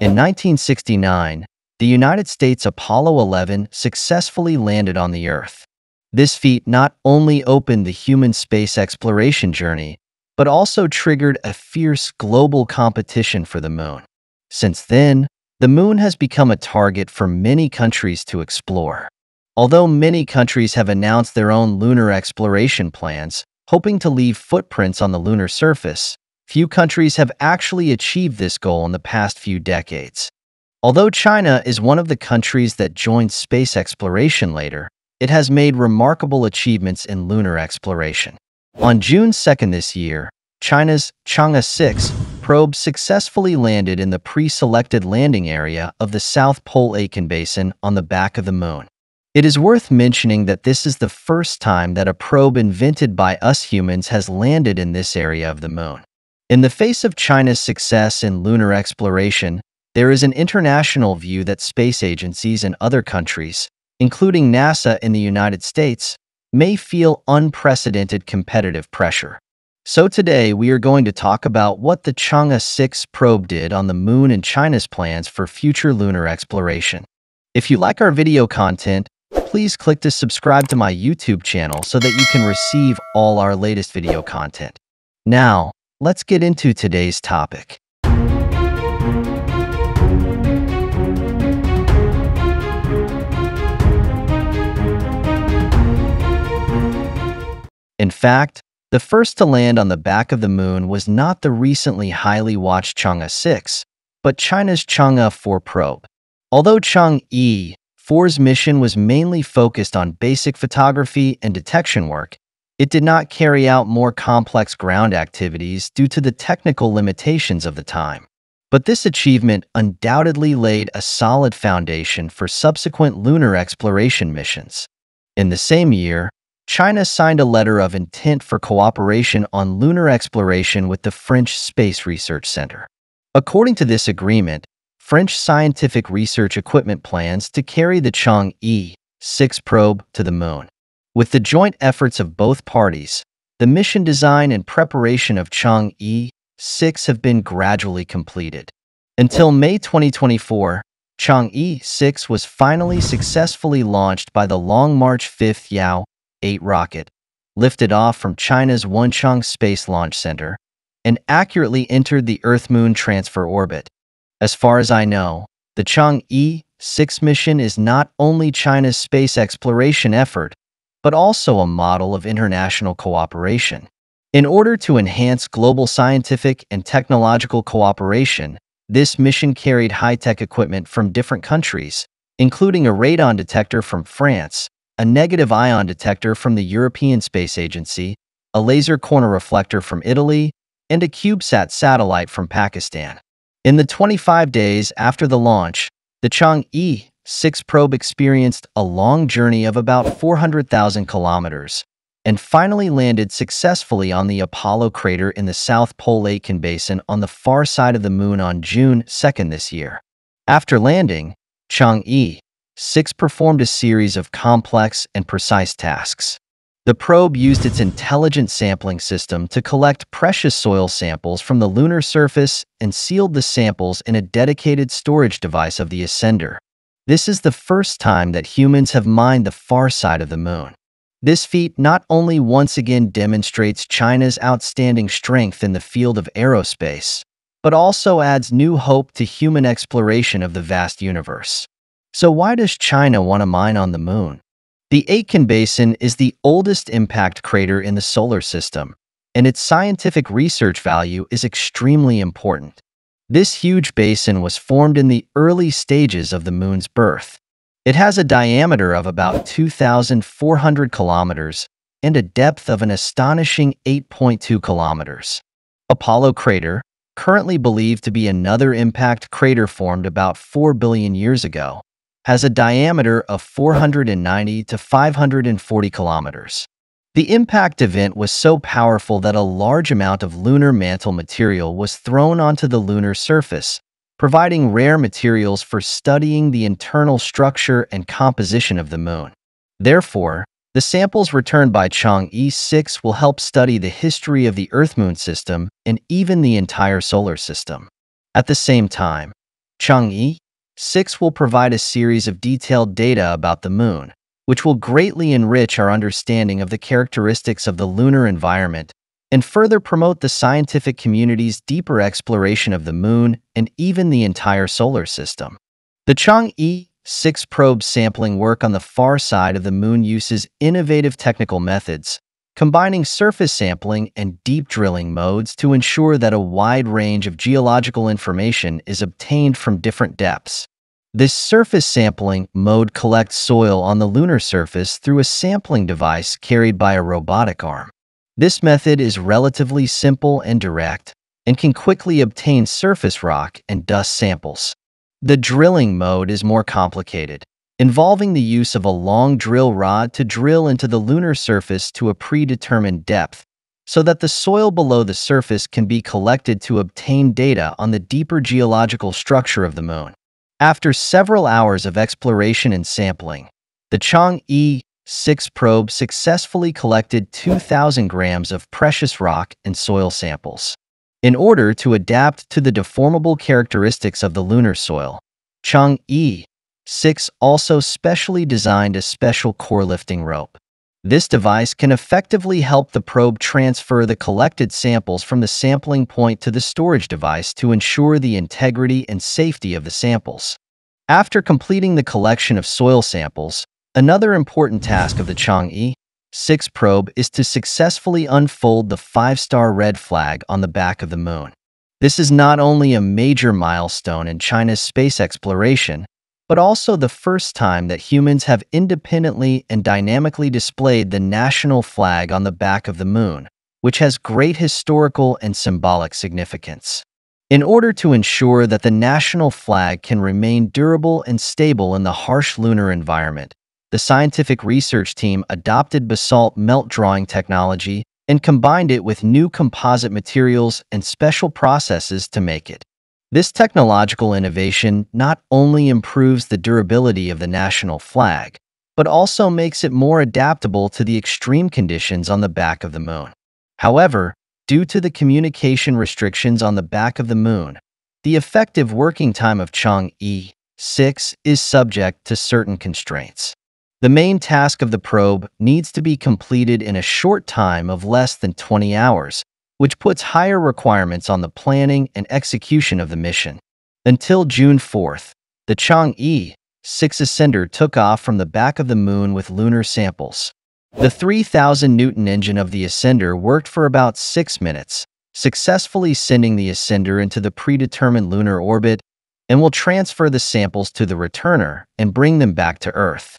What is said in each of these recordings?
In 1969, the United States Apollo 11 successfully landed on the Earth. This feat not only opened the human space exploration journey, but also triggered a fierce global competition for the moon. Since then, the moon has become a target for many countries to explore. Although many countries have announced their own lunar exploration plans, hoping to leave footprints on the lunar surface, few countries have actually achieved this goal in the past few decades. Although China is one of the countries that joined space exploration later, it has made remarkable achievements in lunar exploration. On June 2nd this year, China's Chang'e 6 probe successfully landed in the pre-selected landing area of the South Pole Aitken Basin on the back of the moon. It is worth mentioning that this is the first time that a probe invented by us humans has landed in this area of the moon. In the face of China's success in lunar exploration, there is an international view that space agencies in other countries, including NASA in the United States, may feel unprecedented competitive pressure. So today we are going to talk about what the Chang'e 6 probe did on the moon and China's plans for future lunar exploration. If you like our video content, please click to subscribe to my YouTube channel so that you can receive all our latest video content. Now, let's get into today's topic. In fact, the first to land on the back of the moon was not the recently highly watched Chang'e 6, but China's Chang'e 4 probe. Although Chang'e 4's mission was mainly focused on basic photography and detection work, it did not carry out more complex ground activities due to the technical limitations of the time. But this achievement undoubtedly laid a solid foundation for subsequent lunar exploration missions. In the same year, China signed a letter of intent for cooperation on lunar exploration with the French Space Research Center. According to this agreement, French scientific research equipment plans to carry the Chang'e 6 probe to the moon. With the joint efforts of both parties, the mission design and preparation of Chang'e 6 have been gradually completed. Until May 2024, Chang'e 6 was finally successfully launched by the Long March 5th Yao 8 rocket, lifted off from China's Wenchang Space Launch Center, and accurately entered the Earth-Moon transfer orbit. As far as I know, the Chang'e 6 mission is not only China's space exploration effort, but also a model of international cooperation. In order to enhance global scientific and technological cooperation, this mission carried high-tech equipment from different countries, including a radon detector from France, a negative ion detector from the European Space Agency, a laser corner reflector from Italy, and a CubeSat satellite from Pakistan. In the 25 days after the launch, the Chang'e 6 probe experienced a long journey of about 400,000 kilometers and finally landed successfully on the Apollo crater in the South Pole Aitken Basin on the far side of the moon on June 2nd this year. After landing, Chang'e 6 performed a series of complex and precise tasks. The probe used its intelligent sampling system to collect precious soil samples from the lunar surface and sealed the samples in a dedicated storage device of the ascender. This is the first time that humans have mined the far side of the moon. This feat not only once again demonstrates China's outstanding strength in the field of aerospace, but also adds new hope to human exploration of the vast universe. So why does China want to mine on the moon? The Aitken Basin is the oldest impact crater in the solar system, and its scientific research value is extremely important. This huge basin was formed in the early stages of the moon's birth. It has a diameter of about 2,400 kilometers and a depth of an astonishing 8.2 kilometers. Apollo crater, currently believed to be another impact crater formed about 4 billion years ago, has a diameter of 490 to 540 kilometers. The impact event was so powerful that a large amount of lunar mantle material was thrown onto the lunar surface, providing rare materials for studying the internal structure and composition of the moon. Therefore, the samples returned by Chang'e 6 will help study the history of the Earth-Moon system and even the entire solar system. At the same time, Chang'e 6 will provide a series of detailed data about the moon, which will greatly enrich our understanding of the characteristics of the lunar environment and further promote the scientific community's deeper exploration of the moon and even the entire solar system. The Chang'e 6 probe sampling work on the far side of the moon uses innovative technical methods, combining surface sampling and deep drilling modes to ensure that a wide range of geological information is obtained from different depths. This surface sampling mode collects soil on the lunar surface through a sampling device carried by a robotic arm. This method is relatively simple and direct and can quickly obtain surface rock and dust samples. The drilling mode is more complicated, involving the use of a long drill rod to drill into the lunar surface to a predetermined depth so that the soil below the surface can be collected to obtain data on the deeper geological structure of the moon. After several hours of exploration and sampling, the Chang'e 6 probe successfully collected 2,000 grams of precious rock and soil samples. In order to adapt to the deformable characteristics of the lunar soil, Chang'e 6 also specially designed a special core lifting rope. This device can effectively help the probe transfer the collected samples from the sampling point to the storage device to ensure the integrity and safety of the samples. After completing the collection of soil samples, Another important task of the Chang'e 6 probe is to successfully unfold the five-star red flag on the back of the moon. This is not only a major milestone in China's space exploration, but also the first time that humans have independently and dynamically displayed the national flag on the back of the moon, which has great historical and symbolic significance. In order to ensure that the national flag can remain durable and stable in the harsh lunar environment, the scientific research team adopted basalt melt drawing technology and combined it with new composite materials and special processes to make it. This technological innovation not only improves the durability of the national flag, but also makes it more adaptable to the extreme conditions on the back of the moon. However, due to the communication restrictions on the back of the moon, the effective working time of Chang'e 6 is subject to certain constraints. The main task of the probe needs to be completed in a short time of less than 20 hours, which puts higher requirements on the planning and execution of the mission. Until June 4th, the Chang'e 6 ascender took off from the back of the moon with lunar samples. The 3,000 Newton engine of the ascender worked for about six minutes, successfully sending the ascender into the predetermined lunar orbit and will transfer the samples to the returner and bring them back to Earth.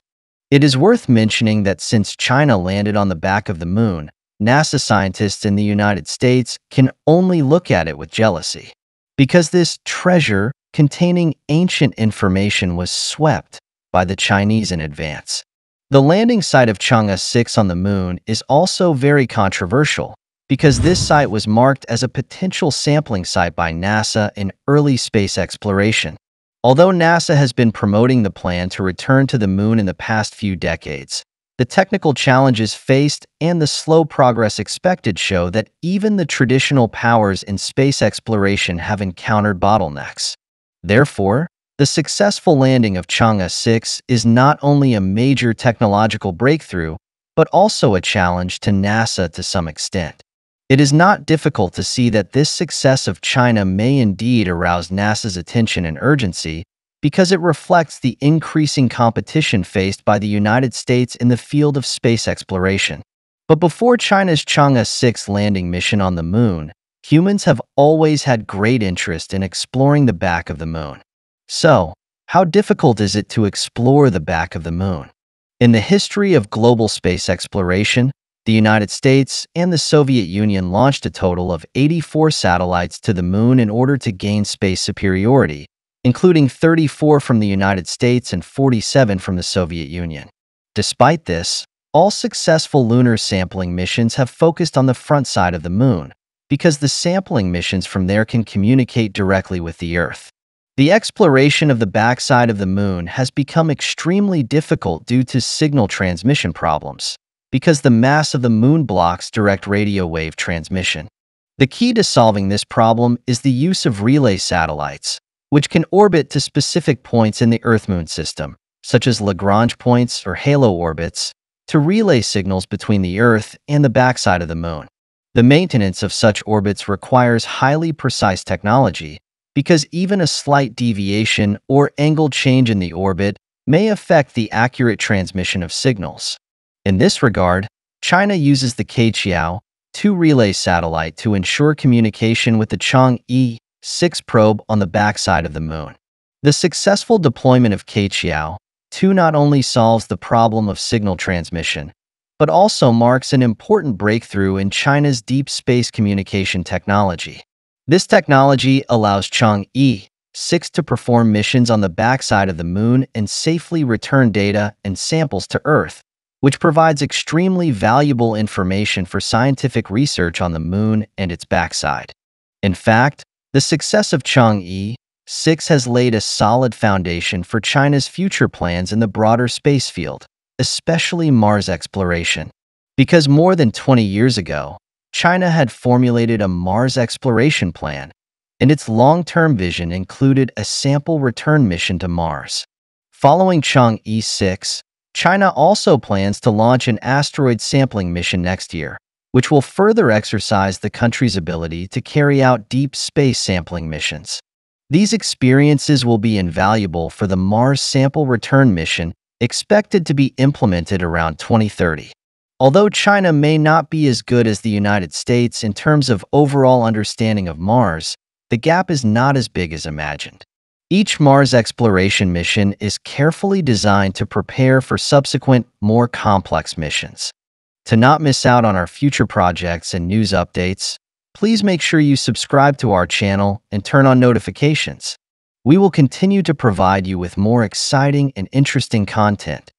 It is worth mentioning that since China landed on the back of the moon, NASA scientists in the United States can only look at it with jealousy. Because this treasure containing ancient information was swept by the Chinese in advance. The landing site of Chang'e 6 on the moon is also very controversial because this site was marked as a potential sampling site by NASA in early space exploration. Although NASA has been promoting the plan to return to the moon in the past few decades, the technical challenges faced and the slow progress expected show that even the traditional powers in space exploration have encountered bottlenecks. Therefore, the successful landing of Chang'e 6 is not only a major technological breakthrough, but also a challenge to NASA to some extent. It is not difficult to see that this success of China may indeed arouse NASA's attention and urgency because it reflects the increasing competition faced by the United States in the field of space exploration. But before China's Chang'e 6 landing mission on the moon, humans have always had great interest in exploring the back of the moon. So, how difficult is it to explore the back of the moon? In the history of global space exploration, the United States and the Soviet Union launched a total of 84 satellites to the moon in order to gain space superiority, including 34 from the United States and 47 from the Soviet Union. Despite this, all successful lunar sampling missions have focused on the front side of the moon, because the sampling missions from there can communicate directly with the Earth. The exploration of the backside of the moon has become extremely difficult due to signal transmission problems because the mass of the moon blocks direct radio wave transmission. The key to solving this problem is the use of relay satellites, which can orbit to specific points in the Earth-Moon system, such as Lagrange points or halo orbits, to relay signals between the Earth and the backside of the Moon. The maintenance of such orbits requires highly precise technology because even a slight deviation or angle change in the orbit may affect the accurate transmission of signals. In this regard, China uses the Queqiao 2 relay satellite to ensure communication with the Chang'e 6 probe on the backside of the Moon. The successful deployment of Queqiao 2 not only solves the problem of signal transmission, but also marks an important breakthrough in China's deep space communication technology. This technology allows Chang'e 6 to perform missions on the backside of the Moon and safely return data and samples to Earth, which provides extremely valuable information for scientific research on the Moon and its backside. In fact, the success of Chang'e 6 has laid a solid foundation for China's future plans in the broader space field, especially Mars exploration. Because more than 20 years ago, China had formulated a Mars exploration plan, and its long-term vision included a sample return mission to Mars. Following Chang'e 6, China also plans to launch an asteroid sampling mission next year, which will further exercise the country's ability to carry out deep space sampling missions. These experiences will be invaluable for the Mars sample return mission expected to be implemented around 2030. Although China may not be as good as the United States in terms of overall understanding of Mars, the gap is not as big as imagined. Each Mars exploration mission is carefully designed to prepare for subsequent, more complex missions. To not miss out on our future projects and news updates, please make sure you subscribe to our channel and turn on notifications. We will continue to provide you with more exciting and interesting content